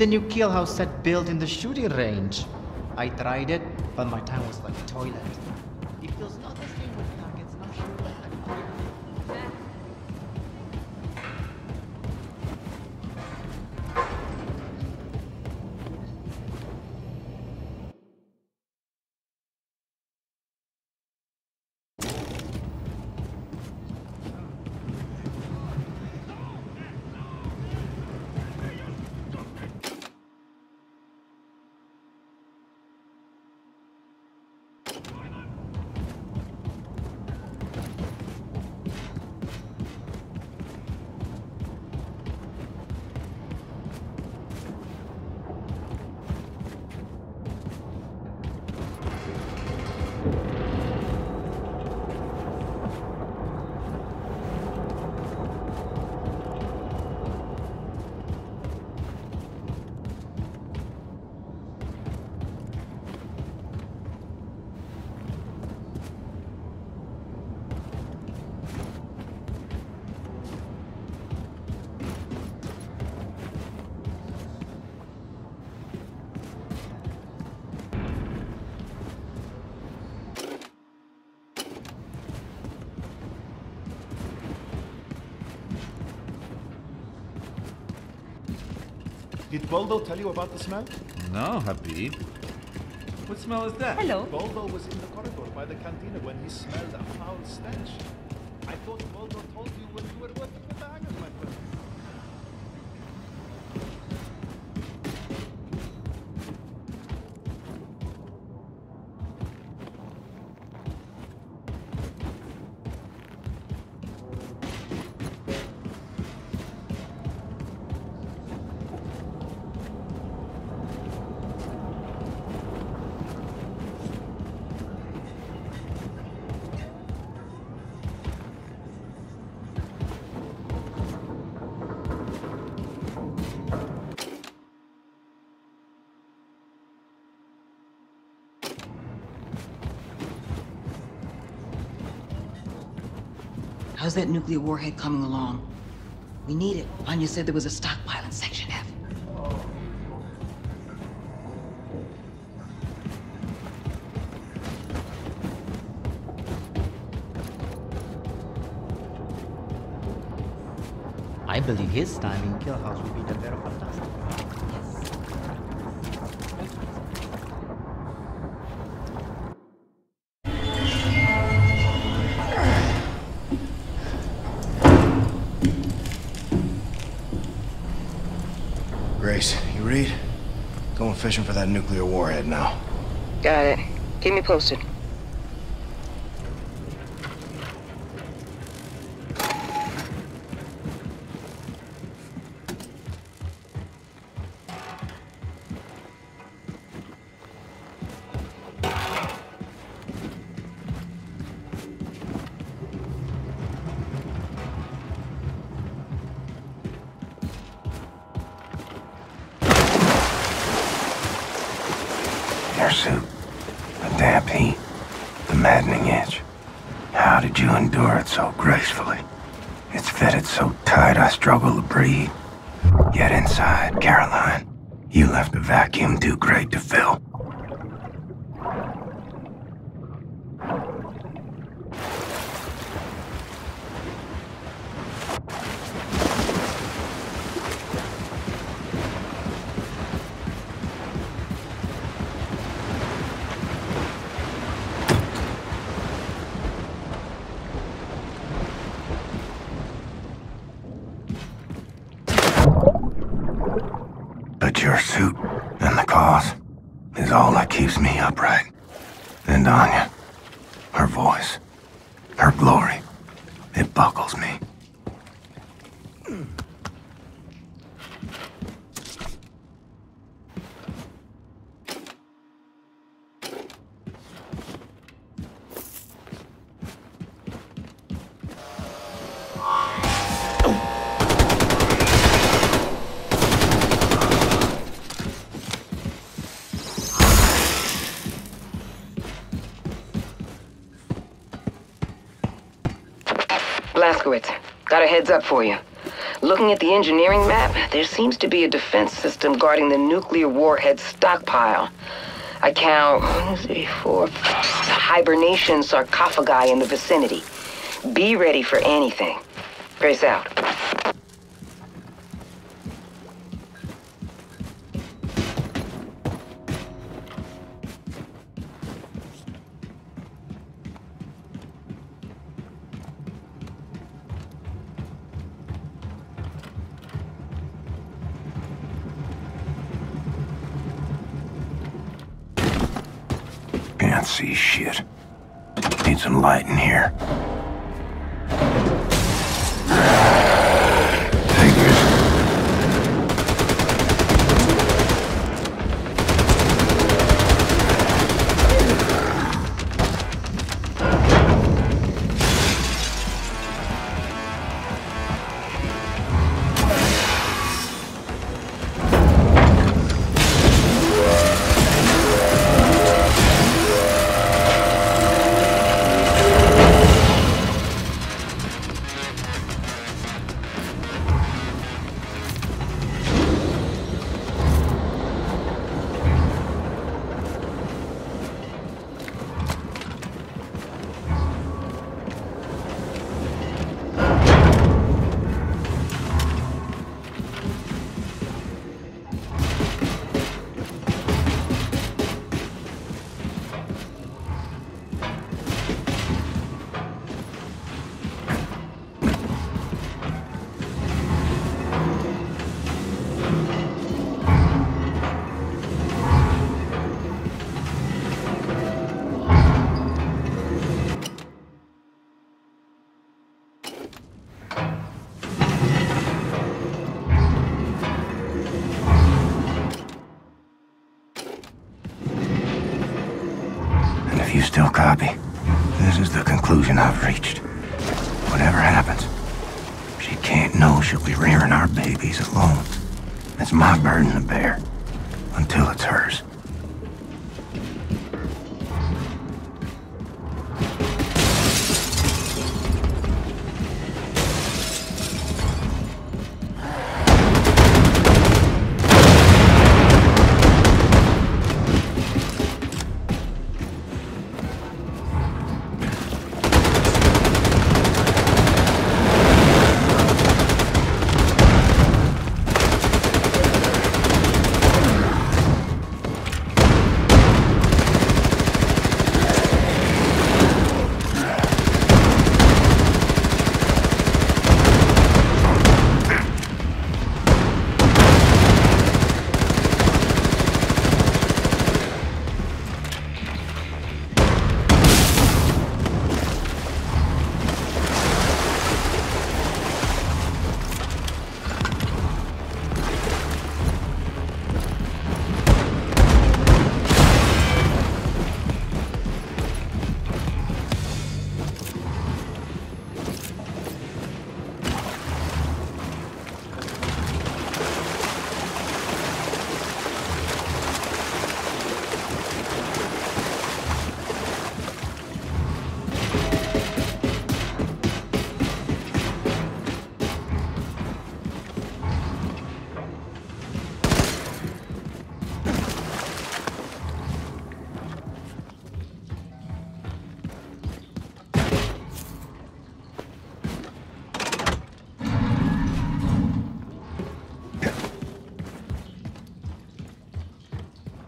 The new kill house set built in the shooting range? I tried it, but my time was like toilet. Did Boldo tell you about the smell? No, Habib. What smell is that? Hello. Boldo was in the corridor by the cantina when he smelled a foul stench. I thought Boldo told you when you were How's that nuclear warhead coming along? We need it. Anya said there was a stockpile in Section F. I believe his time in kill house will be the very fantastic. For that nuclear warhead now. Got it. Keep me posted. Your suit, the damp heat, the maddening itch. How did you endure it so gracefully? It's fitted so tight I struggle to breathe. Yet inside, Caroline, you left a vacuum too great to fill. Heads up for you. Looking at the engineering map, there seems to be a defense system guarding the nuclear warhead stockpile. I count four, hibernation sarcophagi in the vicinity. Be ready for anything. Grace out.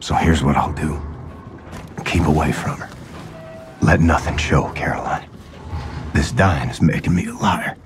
So here's what I'll do. Keep away from her. Let nothing show, Caroline. This dying is making me a liar.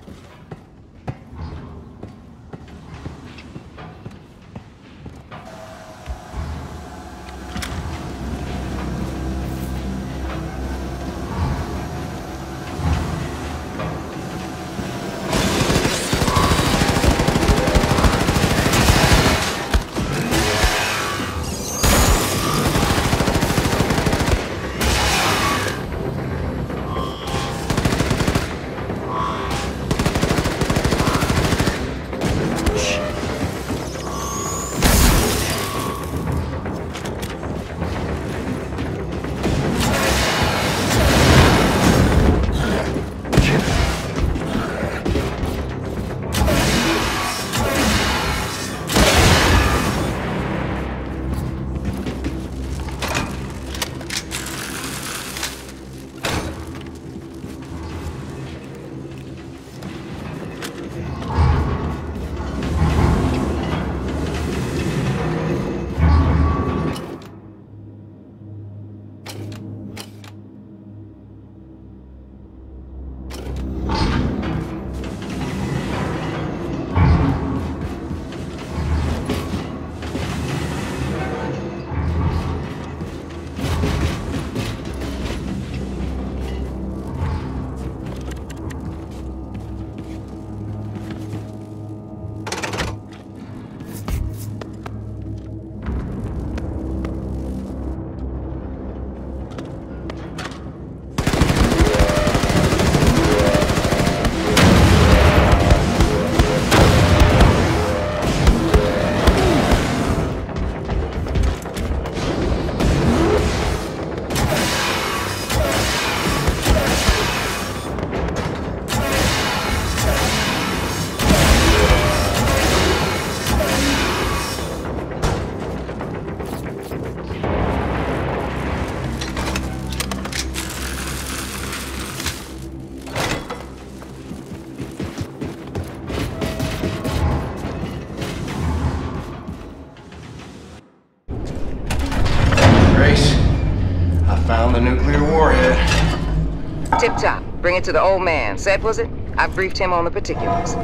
It to the old man. Set, was it? I briefed him on the particulars.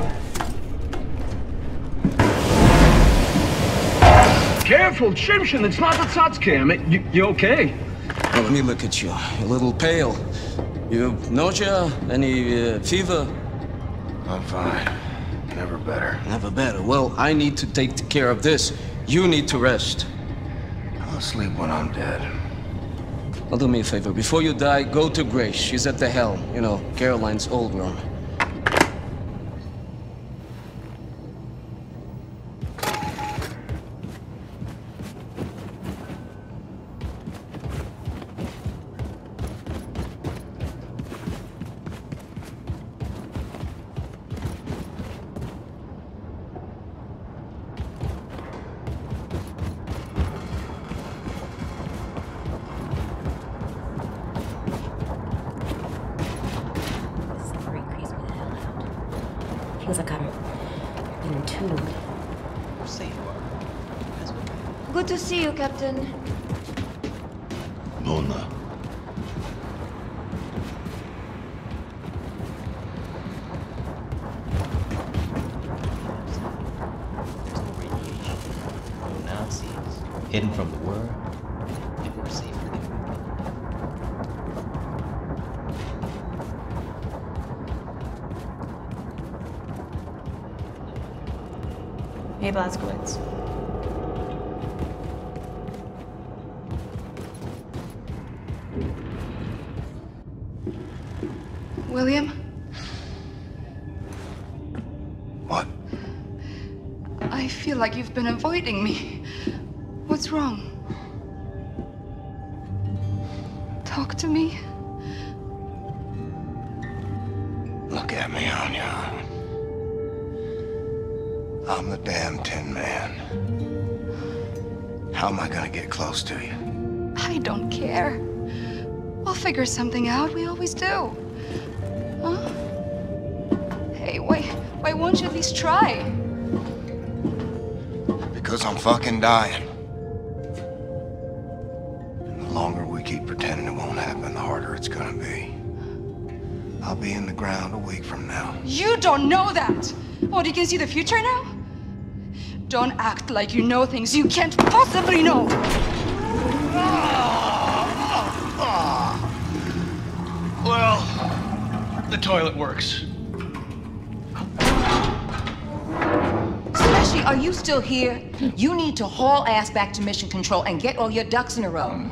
Careful, Shimshin, it's not the Tsatscam. You, you okay? Well, let me look at you. You're a little pale. You nausea? Any uh, fever? I'm fine. Never better. Never better. Well, I need to take care of this. You need to rest. I'll sleep when I'm dead. Well, do me a favor. Before you die, go to Grace. She's at the helm. You know, Caroline's old room. Hey, Blazkowicz. William? What? I feel like you've been avoiding me. What's wrong? Talk to me. How am I gonna get close to you? I don't care. We'll figure something out. We always do. Huh? Hey, why, why won't you at least try? Because I'm fucking dying. And the longer we keep pretending it won't happen, the harder it's gonna be. I'll be in the ground a week from now. You don't know that! What, do you can see the future now? Don't act like you know things you can't possibly know! Well, the toilet works. Slashy, are you still here? You need to haul ass back to mission control and get all your ducks in a row.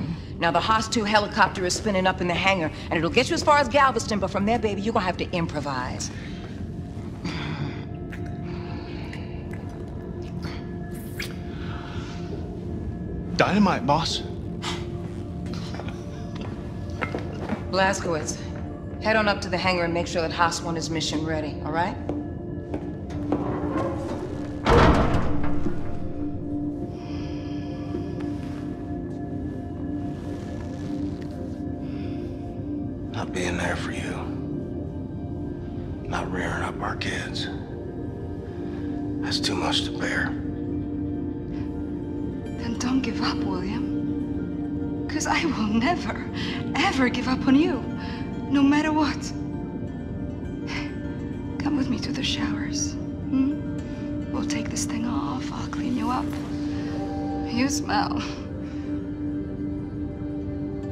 Now, the Haas 2 helicopter is spinning up in the hangar, and it'll get you as far as Galveston, but from there, baby, you're gonna have to improvise. Dynamite, boss. Blazkowicz, head on up to the hangar and make sure that Haas 1 is mission ready, all right? With me to the showers. Hmm? We'll take this thing off. I'll clean you up. You smell.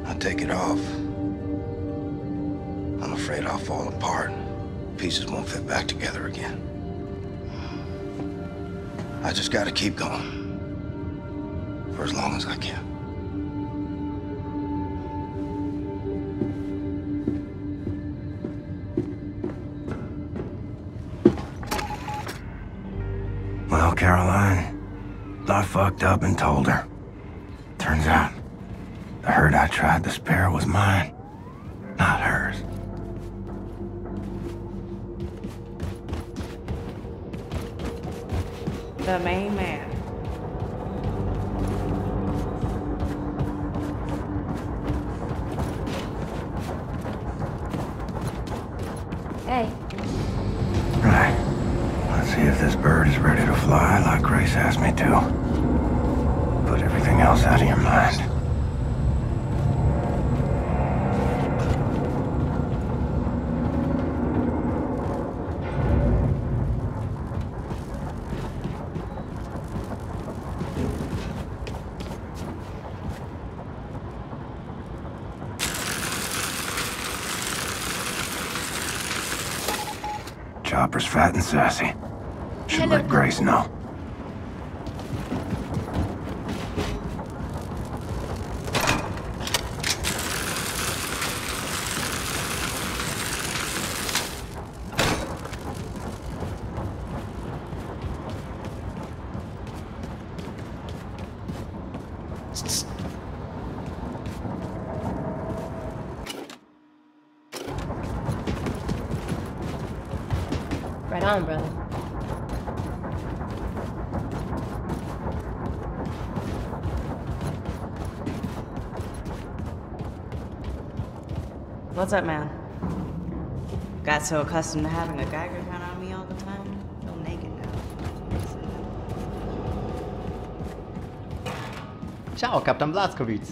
I take it off. I'm afraid I'll fall apart. Pieces won't fit back together again. I just gotta keep going. For as long as I can. Fucked up and told her. Turns out, the herd I tried to spare was mine, like Grace asked me to. Put everything else out of your mind. Chopper's fat and sassy. Should let Grace know. What's up, man? Got so accustomed to having a Geiger count on me all the time. Feel naked now. Ciao, Captain Blazkowicz.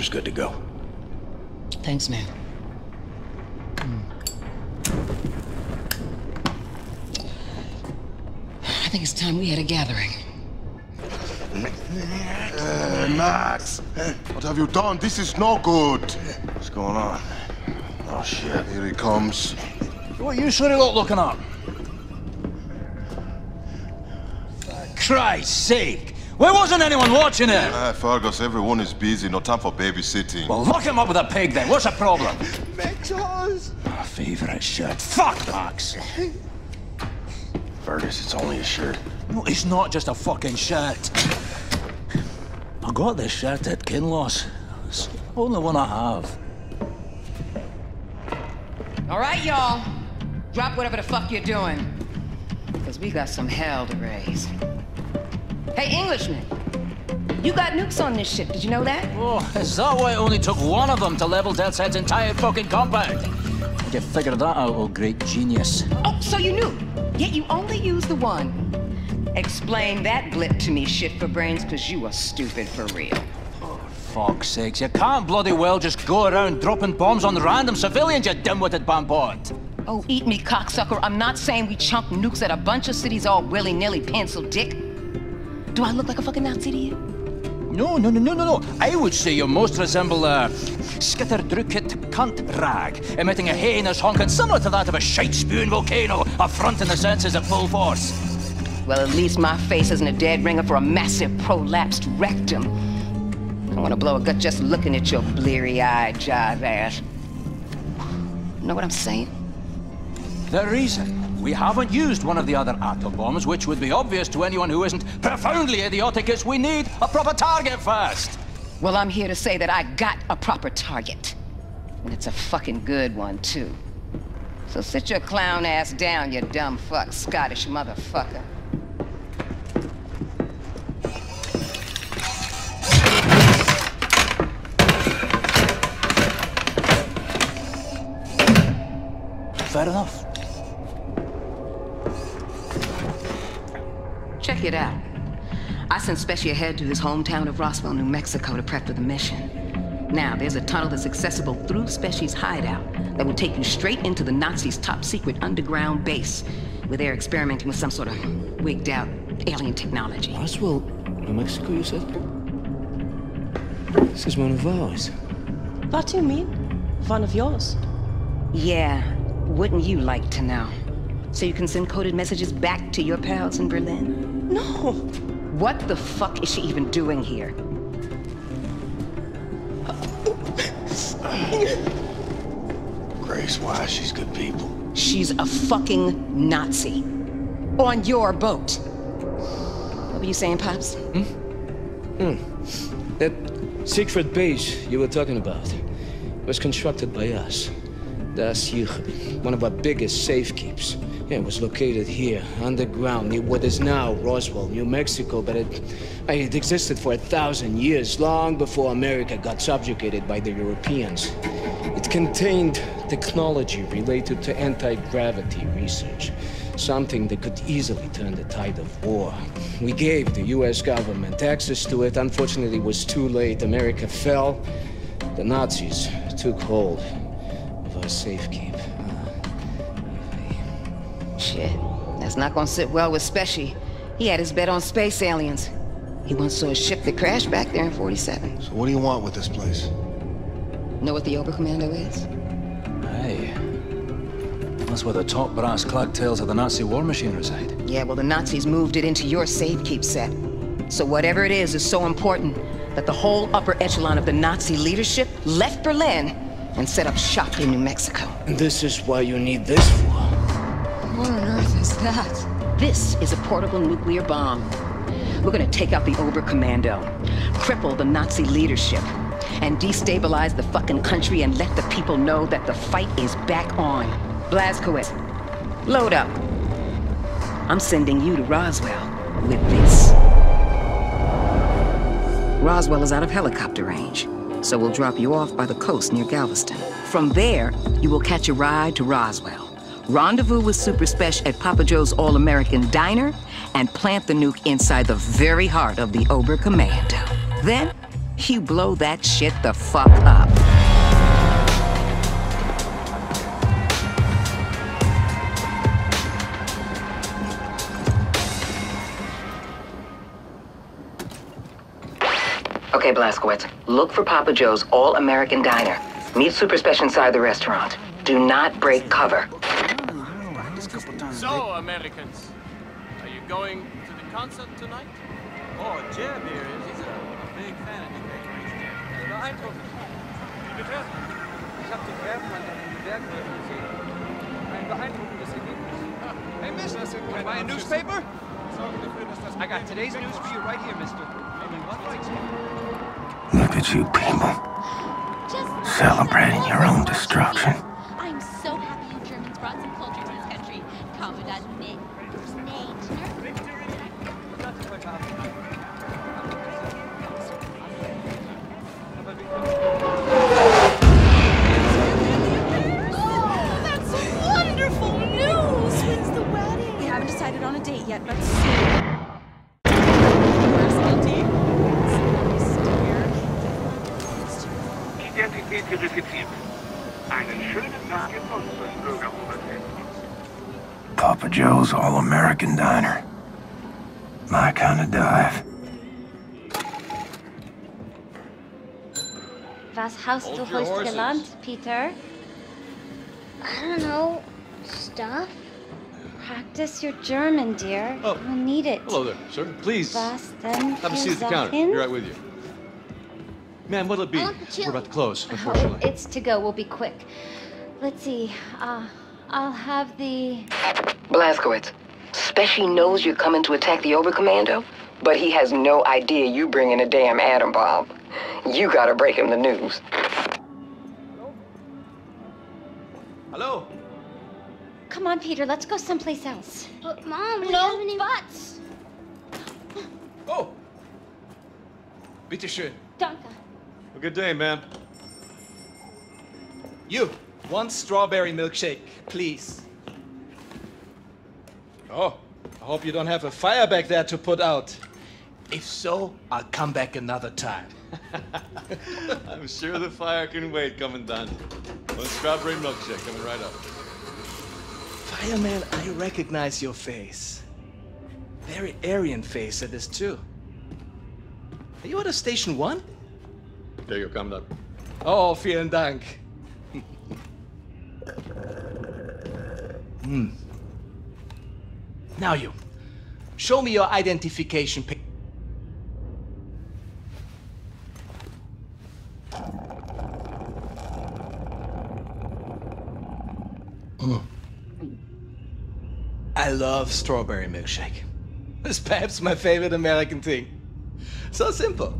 Helicopter's good to go. Thanks, man. Hmm. I think it's time we had a gathering. Hey, Max! What have you done? This is no good! What's going on? Oh, shit. Here he comes. What you sure lot looking up? Christ's sake! Why wasn't anyone watching it? Ah, Fergus, everyone is busy. No time for babysitting. Well, lock him up with a pig then. What's the problem? Max My favorite shirt. Fuck, Max! Fergus, it's only a shirt. No, it's not just a fucking shirt. I got this shirt at Kinloss. It's the only one I have. All right, y'all. Drop whatever the fuck you're doing. Because we got some hell to raise. Hey, Englishman. You got nukes on this ship. Did you know that? Oh, is that only took one of them to level Death's entire fucking compound? How'd you figure that out, oh great genius? Oh, so you knew. Yet you only used the one. Explain that blip to me, shit for brains, because you are stupid for real. Oh, fuck's sakes, you can't bloody well just go around dropping bombs on random civilians, you dim-witted bampot. Oh, eat me, cocksucker. I'm not saying we chunk nukes at a bunch of cities all willy-nilly, pencil dick. Do I look like a fucking Nazi to you? No, no, no, no, no, no. I would say you most resemble a skitterdrucket cunt rag, emitting a heinous honking similar to that of a shite spewing volcano, affronting the senses at full force. Well, at least my face isn't a dead ringer for a massive prolapsed rectum. I want to blow a gut just looking at your bleary-eyed jive ass. Know what I'm saying? The reason we haven't used one of the other atom bombs, which would be obvious to anyone who isn't profoundly idiotic, is we need a proper target first. Well, I'm here to say that I got a proper target. And it's a fucking good one, too. So sit your clown ass down, you dumb fuck, Scottish motherfucker. Fair enough. Check it out. I sent Spesh ahead to his hometown of Roswell, New Mexico to prep for the mission. Now, there's a tunnel that's accessible through Spesh's hideout that will take you straight into the Nazis' top secret underground base, where they're experimenting with some sort of wigged out alien technology. Roswell, New Mexico, you said? This is one of ours. What do you mean? One of yours? Yeah, wouldn't you like to know? So you can send coded messages back to your pals in Berlin? No. What the fuck is she even doing here? Grace, why? She's good people. She's a fucking Nazi. On your boat. What were you saying, Pops? Hmm. That secret base you were talking about was constructed by us. Da'at Yichud, one of our biggest safekeeps. Yeah, it was located here, underground, near what is now Roswell, New Mexico, but it, it existed for a thousand years, long before America got subjugated by the Europeans. It contained technology related to anti-gravity research, something that could easily turn the tide of war. We gave the US government access to it. Unfortunately, it was too late. America fell. The Nazis took hold. Safe keep. Uh, Shit. That's not gonna sit well with Speshy. He had his bet on space aliens. He once saw a ship that crashed back there in 47. So what do you want with this place? Know what the Oberkommando is? Hey. That's where the top brass clad tales of the Nazi war machine reside. Yeah, well, the Nazis moved it into your safe keep set. So whatever it is is so important that the whole upper echelon of the Nazi leadership left Berlin and set up shop in New Mexico. And this is why you need this for? What on earth is that? This is a portable nuclear bomb. We're gonna take out the Oberkommando, cripple the Nazi leadership, and destabilize the fucking country and let the people know that the fight is back on. Blazkowicz, load up. I'm sending you to Roswell with this. Roswell is out of helicopter range, so we'll drop you off by the coast near Galveston. From there, you will catch a ride to Roswell. Rendezvous with Super Spesh at Papa Joe's All-American Diner, and plant the nuke inside the very heart of the Oberkommando. Then, you blow that shit the fuck up. Okay, Blazkowicz, Look for Papa Joe's All-American Diner. Meet Super Spesh inside the restaurant. Do not break cover. So, Americans, are you going to the concert tonight? Oh, Jeb here is. He's a, a big fan of you Beeindruckend. Wie bitte? Ich habe den Bergmann dann in die Berghöhe gesehen. Ein beeindruckendes Ergebnis. Hey, mister, buy a newspaper? I got today's news for you right here, mister. Maybe one likes Look at you people. Celebrating your own destruction. All-American Diner. My kind of dive. Was hast Hold du your heute gelernt, Peter? I don't know. Stuff? Practice your German, dear. Oh. You'll need it. Hello there, sir. Please. Was denn Have a seat at the counter. gesagt? Be right with you. Ma'am, what'll it be? I want the chill. We're about to close, Oh, unfortunately. it's to go. We'll be quick. Let's see. Uh, I'll have the. Blazkowicz, Speshy knows you're coming to attack the Oberkommando, but he has no idea you bringing a damn atom bomb. You gotta break him the news. Hello? Come on, Peter. Let's go someplace else. But mom, we No haven't even... buts. Oh! Bitte schön. Danke. Well, good day, ma'am. You, one strawberry milkshake, please. Oh, I hope you don't have a fire back there to put out. If so, I'll come back another time. I'm sure the fire can wait, Commandant. One strawberry milkshake coming right up. Fireman, I recognize your face. Very Aryan face it is too. Are you at a station one? There you come, Commandant. Oh, vielen Dank. hmm. Now you, show me your identification pic. I love strawberry milkshake. It's perhaps my favorite American thing. So simple.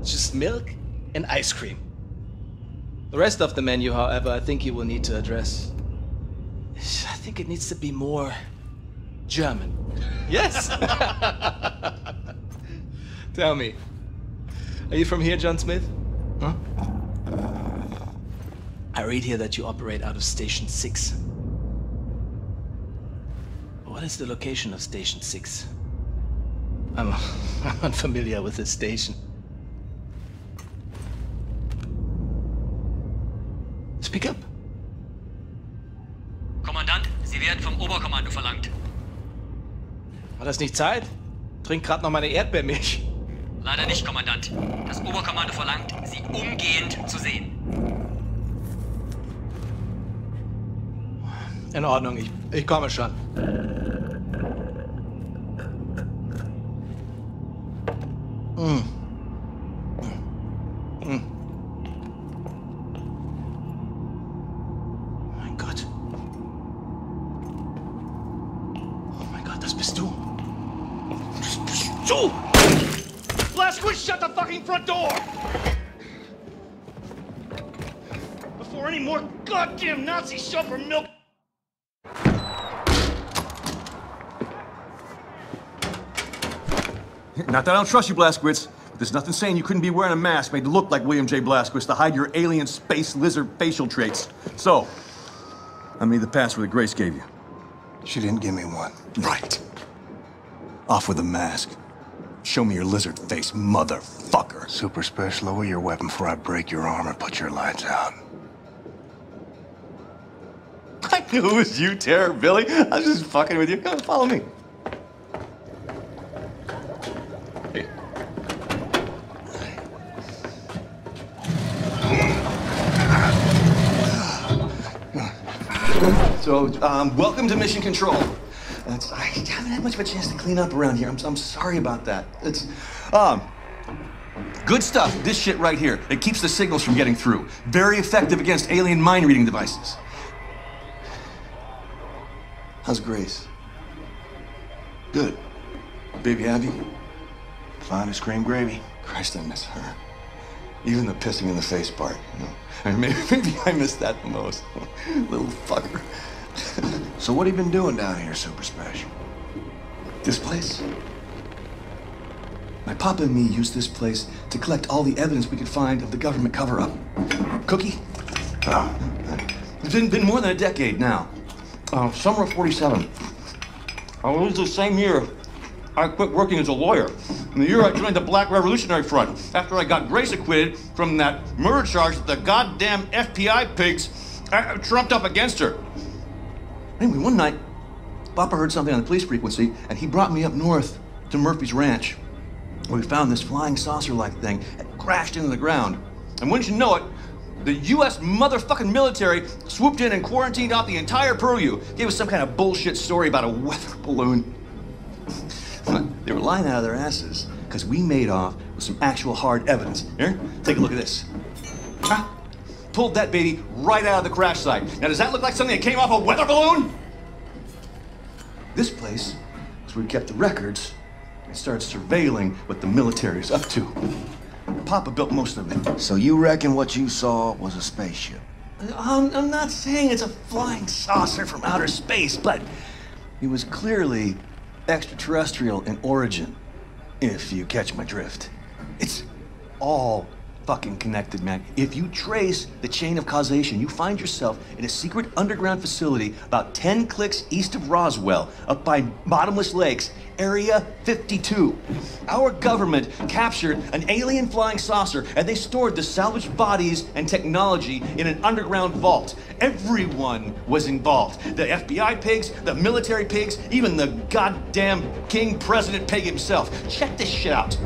It's Just milk and ice cream. The rest of the menu, however, I think you will need to address. I think it needs to be more German. Yes. Tell me, are you from here, John Smith? Huh? I read here that you operate out of Station 6. What is the location of Station 6? I'm, I'm unfamiliar with this station. Speak up. Hat das nicht Zeit? Trink grad noch meine Erdbeermilch. Leider nicht, Kommandant. Das Oberkommando verlangt, Sie umgehend zu sehen. In Ordnung, ich, ich komme schon. Mm. Goddamn Nazis show milk. Not that I don't trust you, Blazkowicz, but there's nothing saying you couldn't be wearing a mask made to look like William J. Blazkowicz to hide your alien space lizard facial traits. So, I need the password that Grace gave you. She didn't give me one. Right. Off with the mask. Show me your lizard face, motherfucker. Super Special, lower your weapon before I break your arm and put your lights out. I knew it was you, Terror Billy. I was just fucking with you. Come follow me. So, um, welcome to Mission Control. I haven't had much of a chance to clean up around here. I'm, I'm sorry about that. It's, um, good stuff. This shit right here. It keeps the signals from getting through. Very effective against alien mind reading devices. How's Grace? Good. Baby happy? Fine as cream gravy. Christ, I miss her. Even the pissing in the face part, you know. I mean, maybe, maybe I miss that the most. Little fucker. So what have you been doing down here, Super Special? This place? My papa and me used this place to collect all the evidence we could find of the government cover-up. Cookie? Oh. It's been, been more than a decade now. Uh, summer of 47. I was the same year I quit working as a lawyer. In the year I joined the Black Revolutionary Front, after I got Grace acquitted from that murder charge that the goddamn FBI pigs uh, trumped up against her. Anyway, one night, Papa heard something on the police frequency, and he brought me up north to Murphy's Ranch, where we found this flying saucer-like thing that crashed into the ground. And wouldn't you know it, the U.S. motherfucking military swooped in and quarantined off the entire purview. Gave us some kind of bullshit story about a weather balloon. They were lying out of their asses because we made off with some actual hard evidence. Here, take a look at this. Ah, pulled that baby right out of the crash site. Now, does that look like something that came off a weather balloon? This place is where we kept the records and started surveilling what the military is up to. Papa built most of it. So you reckon what you saw was a spaceship? I'm, I'm not saying it's a flying saucer from outer space, but it was clearly extraterrestrial in origin, if you catch my drift. It's all fucking connected, man. If you trace the chain of causation, you find yourself in a secret underground facility about 10 clicks east of Roswell, up by Bottomless Lakes, Area 52. Our government captured an alien flying saucer and they stored the salvaged bodies and technology in an underground vault. Everyone was involved. The FBI pigs, the military pigs, even the goddamn King President pig himself. Check this shit out.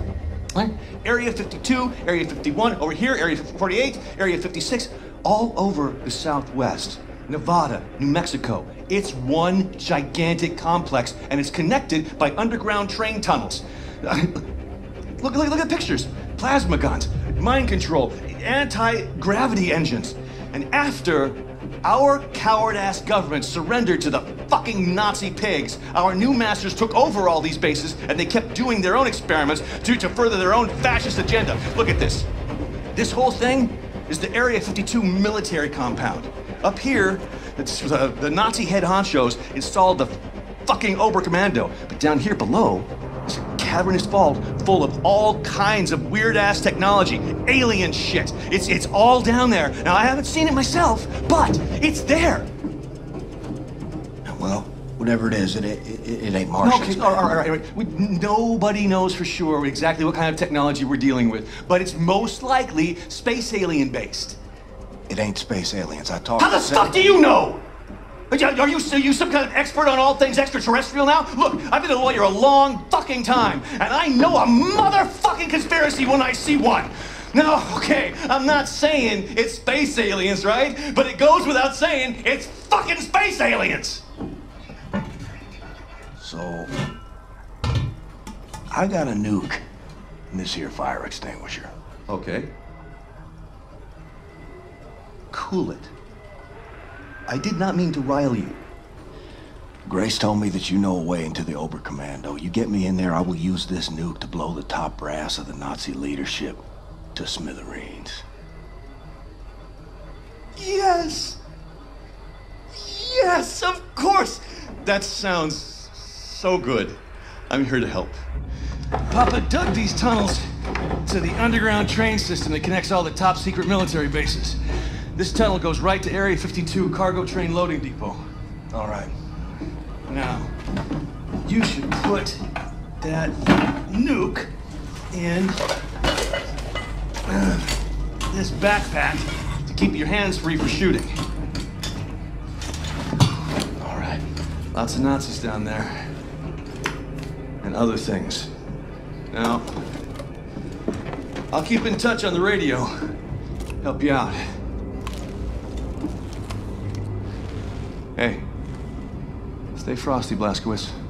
Right? Area 52, Area 51, over here, Area 48, Area 56, all over the Southwest. Nevada, New Mexico. It's one gigantic complex, and it's connected by underground train tunnels. Uh, look, look, look at the pictures. Plasma guns, mind control, anti-gravity engines. And after our coward-ass government surrendered to the fucking Nazi pigs, our new masters took over all these bases, and they kept doing their own experiments to, to further their own fascist agenda. Look at this. This whole thing is the Area 52 military compound. Up here, the Nazi head honchos installed the fucking Oberkommando. But down here below, is a cavernous vault full of all kinds of weird ass technology, alien shit. It's it's all down there. Now I haven't seen it myself, but it's there. Well, whatever it is, it, it, it, it ain't Martian. Okay, all right, all right, all right. We, nobody knows for sure exactly what kind of technology we're dealing with, but it's most likely space alien based. It ain't space aliens. I talked How the fuck do you know? Are you, are you, some kind of expert on all things extraterrestrial now? Look, I've been a lawyer a long fucking time, and I know a motherfucking conspiracy when I see one. No, okay, I'm not saying it's space aliens, right? But it goes without saying it's fucking space aliens. So, I got a nuke in this here fire extinguisher. Okay. Cool it. I did not mean to rile you. Grace told me that you know a way into the Oberkommando. You get me in there, I will use this nuke to blow the top brass of the Nazi leadership to smithereens. Yes! Yes, of course! That sounds so good. I'm here to help. Papa dug these tunnels to the underground train system that connects all the top secret military bases. This tunnel goes right to Area 52 cargo train loading depot. All right. Now, you should put that nuke in uh, this backpack to keep your hands free for shooting. All right. Lots of Nazis down there. And other things. Now, I'll keep in touch on the radio. Help you out. Hey, stay frosty, Blazkowicz.